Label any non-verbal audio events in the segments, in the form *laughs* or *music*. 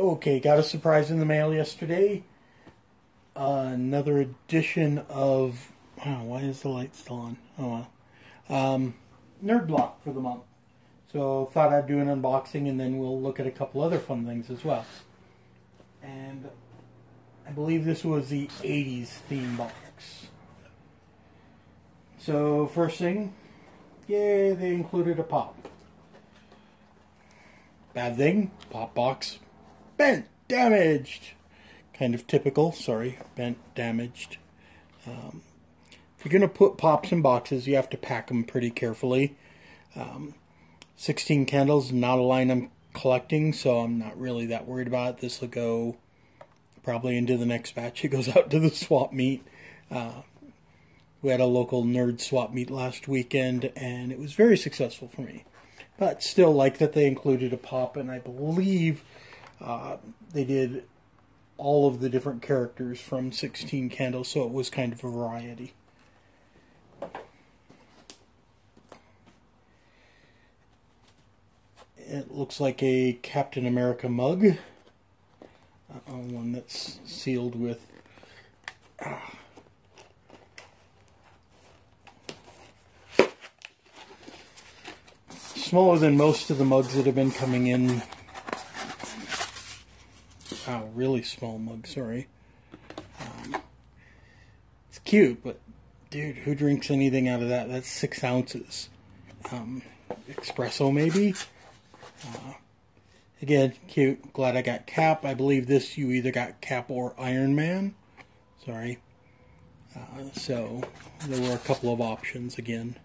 Okay, got a surprise in the mail yesterday. Uh, another edition of. Wow, why is the light still on? Oh well. Um, Nerd Block for the month. So thought I'd do an unboxing and then we'll look at a couple other fun things as well. And I believe this was the 80s theme box. So first thing, yay, they included a pop. Bad thing, pop box bent, damaged. Kind of typical, sorry, bent, damaged. Um, if you're going to put pops in boxes, you have to pack them pretty carefully. Um, 16 candles, not a line I'm collecting, so I'm not really that worried about it. This will go probably into the next batch. It goes out to the swap meet. Uh, we had a local nerd swap meet last weekend, and it was very successful for me. But still, like that they included a pop, and I believe uh, they did all of the different characters from 16 Candles, so it was kind of a variety. It looks like a Captain America mug. Uh, one that's sealed with. Uh, smaller than most of the mugs that have been coming in really small mug, sorry. Um, it's cute, but dude, who drinks anything out of that? That's six ounces. Um, espresso, maybe? Uh, again, cute. Glad I got Cap. I believe this you either got Cap or Iron Man. Sorry. Uh, so, there were a couple of options again.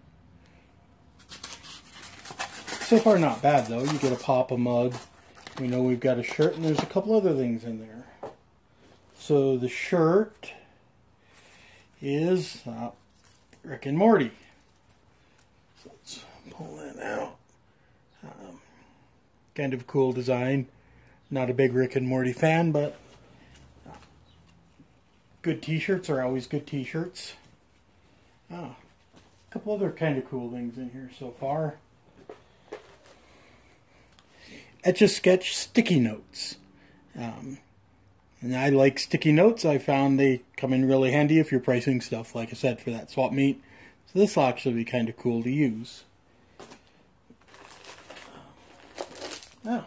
So far, not bad though. You get a pop, a mug, we know we've got a shirt and there's a couple other things in there. So the shirt is uh, Rick and Morty. So let's pull that out. Um, kind of cool design. Not a big Rick and Morty fan, but uh, good t-shirts are always good t-shirts. Ah, a couple other kind of cool things in here so far. Etch a Sketch sticky notes. Um, and I like sticky notes. I found they come in really handy if you're pricing stuff, like I said, for that swap meet. So this will actually be kind of cool to use. Oh.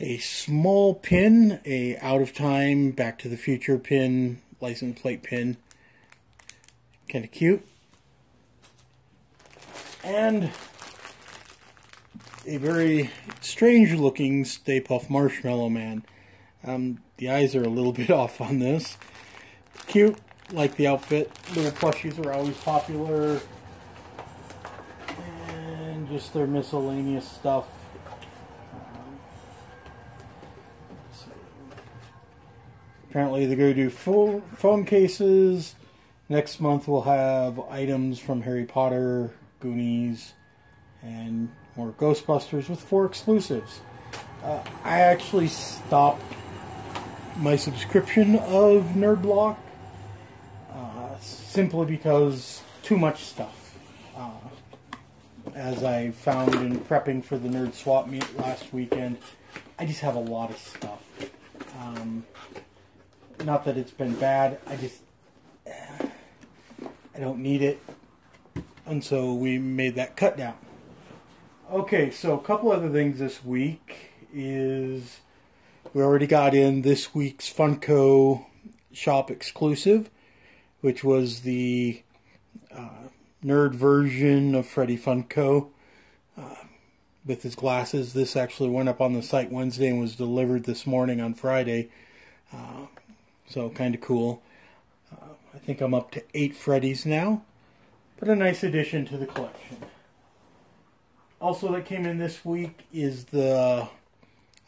A small pin, a out of time, back to the future pin, license plate pin. Kind of cute. And a very strange looking Stay Puft Marshmallow Man. Um, the eyes are a little *laughs* bit off on this. Cute, like the outfit. Little plushies are always popular. And just their miscellaneous stuff. apparently they're going to do full phone cases. Next month we'll have items from Harry Potter, Goonies, and more Ghostbusters with four exclusives. Uh, I actually stopped my subscription of Nerdblock uh, simply because too much stuff. Uh, as I found in prepping for the Nerd Swap meet last weekend, I just have a lot of stuff. Um, not that it's been bad, I just *sighs* I don't need it, and so we made that cut down. Okay, so a couple other things this week is we already got in this week's Funko shop exclusive, which was the uh, nerd version of Freddy Funko uh, with his glasses. This actually went up on the site Wednesday and was delivered this morning on Friday. Uh, so kind of cool. Uh, I think I'm up to eight Freddys now, but a nice addition to the collection. Also, that came in this week is the.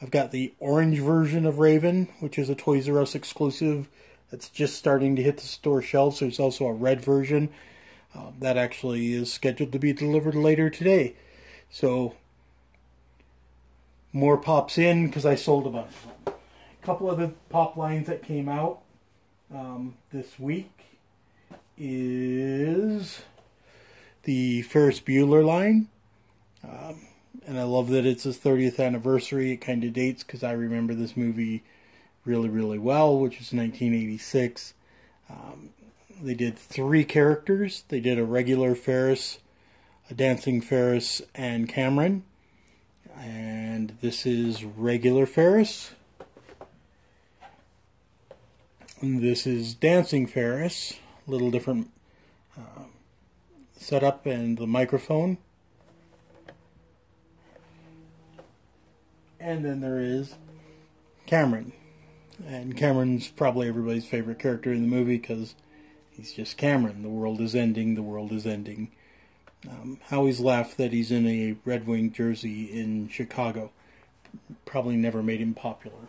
I've got the orange version of Raven, which is a Toys R Us exclusive that's just starting to hit the store shelves. There's also a red version uh, that actually is scheduled to be delivered later today. So, more pops in because I sold a bunch. A couple of the pop lines that came out um, this week is the Ferris Bueller line. Um, and I love that it's his 30th anniversary. It kind of dates because I remember this movie really, really well, which is 1986. Um, they did three characters. They did a regular Ferris, a dancing Ferris, and Cameron. And this is regular Ferris. And this is dancing Ferris. A little different uh, setup and the microphone. And then there is Cameron. And Cameron's probably everybody's favorite character in the movie because he's just Cameron. The world is ending, the world is ending. Um, Howie's laughed that he's in a Red Wing jersey in Chicago. Probably never made him popular.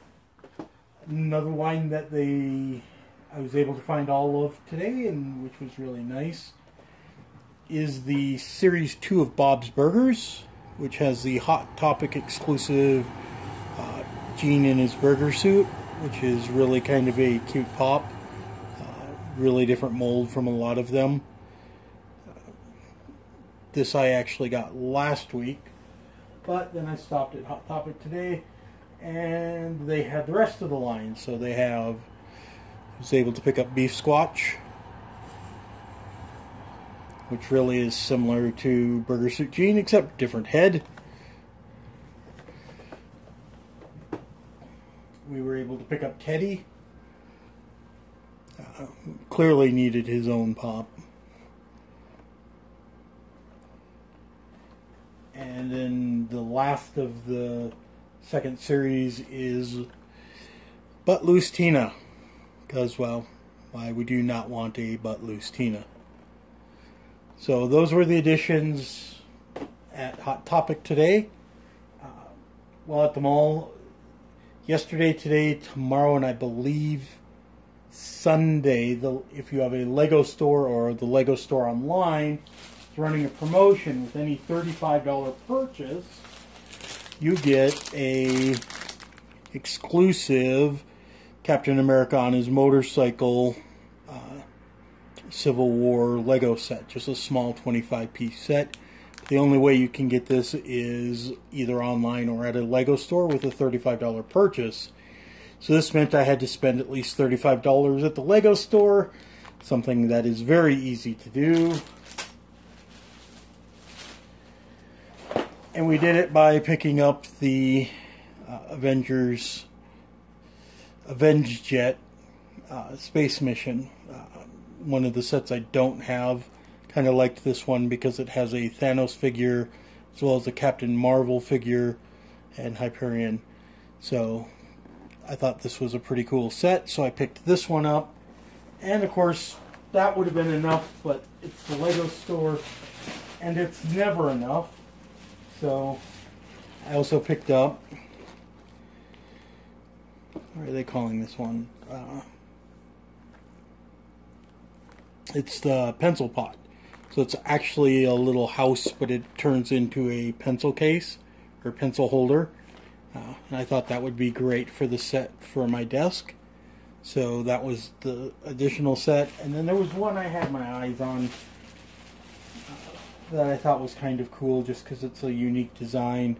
Another wine that they I was able to find all of today, and which was really nice, is the Series 2 of Bob's Burgers, which has the Hot Topic exclusive uh, Gene in his burger suit, which is really kind of a cute pop. Uh, really different mold from a lot of them. Uh, this I actually got last week, but then I stopped at Hot Topic today, and they had the rest of the line. So they have, was able to pick up Beef Squatch, which really is similar to Burger Suit Gene, except different head. We were able to pick up Teddy. Uh, clearly needed his own pop. And then the last of the second series is Butt Loose Tina. Because, well, why would you not want a Butt Loose Tina? So those were the additions at Hot Topic today. Uh, well, at the mall, yesterday, today, tomorrow, and I believe Sunday, the, if you have a Lego store or the Lego store online, it's running a promotion with any $35 purchase, you get a exclusive Captain America on his motorcycle Civil War Lego set, just a small 25 piece set. The only way you can get this is either online or at a Lego store with a $35 purchase. So this meant I had to spend at least $35 at the Lego store, something that is very easy to do. And we did it by picking up the uh, Avengers Avenjet uh, space mission. Uh, one of the sets I don't have. Kind of liked this one because it has a Thanos figure as well as a Captain Marvel figure and Hyperion. So I thought this was a pretty cool set, so I picked this one up. And of course, that would have been enough, but it's the Lego store and it's never enough. So I also picked up, what are they calling this one? Uh, it's the pencil pot. So it's actually a little house, but it turns into a pencil case or pencil holder. Uh, and I thought that would be great for the set for my desk. So that was the additional set. And then there was one I had my eyes on uh, that I thought was kind of cool just because it's a unique design.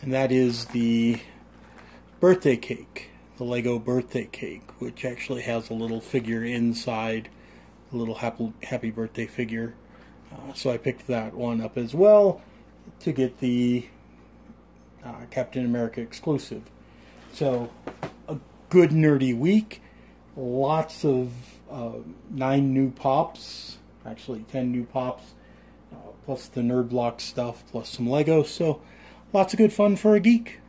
And that is the birthday cake, the Lego birthday cake, which actually has a little figure inside a little happy, happy birthday figure. Uh, so I picked that one up as well to get the uh, Captain America exclusive. So a good nerdy week. Lots of uh, nine new pops, actually ten new pops, uh, plus the nerd block stuff, plus some Legos. So lots of good fun for a geek.